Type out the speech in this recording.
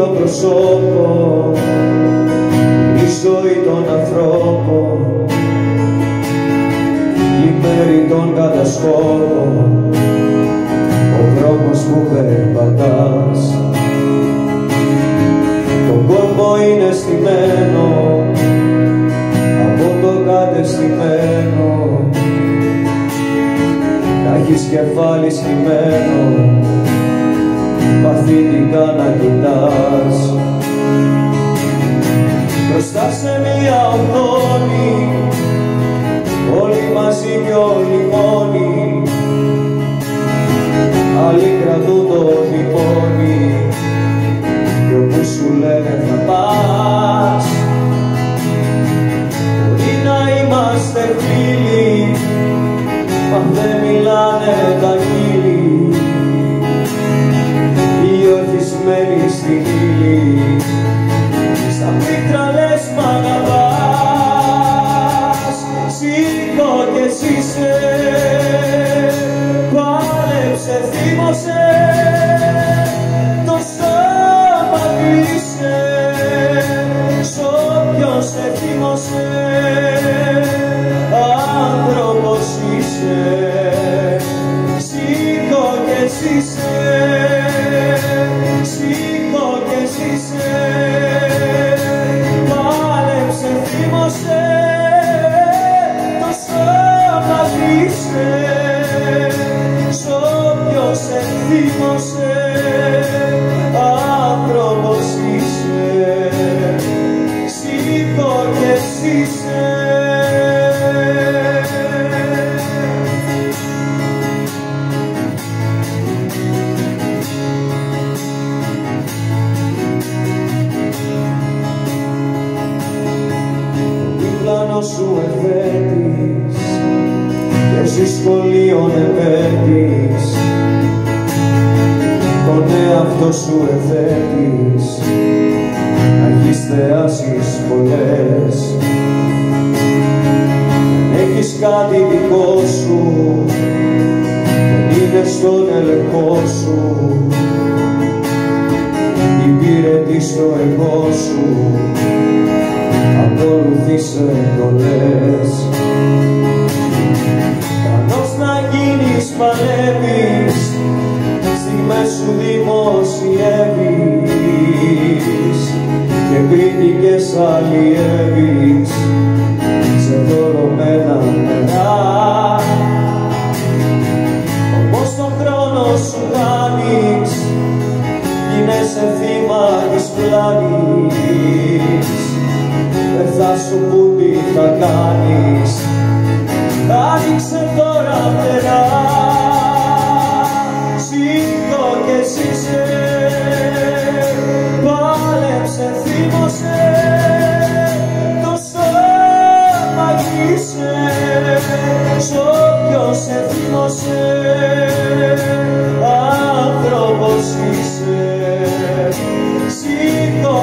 Ο προσώπο η ζωή των ανθρώπων λιμέρι των κατασκόπων ο δρόμος που περπατάς. Τον κόμπο είναι στημένο από το κατεστημένο. Να έχεις κεφάλι σχημένο παθητικά να μπροστά σε μία οθόνη. Όλοι μαζί κι όλοι μόνοι. Άλλοι κρατούν το τυπώνι κι όπου σου λένε θα πας μπορεί να είμαστε φίλοι. Μα δεν όποιος σε θύμωσε σου εφέτης και εσύ σχολείων επέτης τον εαυτό σου εφέτης να έχεις θεάσεις πολλές. έχεις κάτι δικό σου. Δεν είναι στον ελεγχό σου. Υπηρετείς το εγώ σου. Ακολουθείς εντολές Κανός να γίνεις παλεύεις. Στιγμές σου δημοσιεύεις. Και κριτικές αλλιεύεις γίνεσαι θύμα της πλάνης. Δεν θα σου πούν τι θα κάνεις. Άνοιξε τώρα φτερά. Σήκω κι εσύ σε. Πάλεψε, θύμωσε. Το σώμα κλείσε Σ' όποιος σε θύμωσε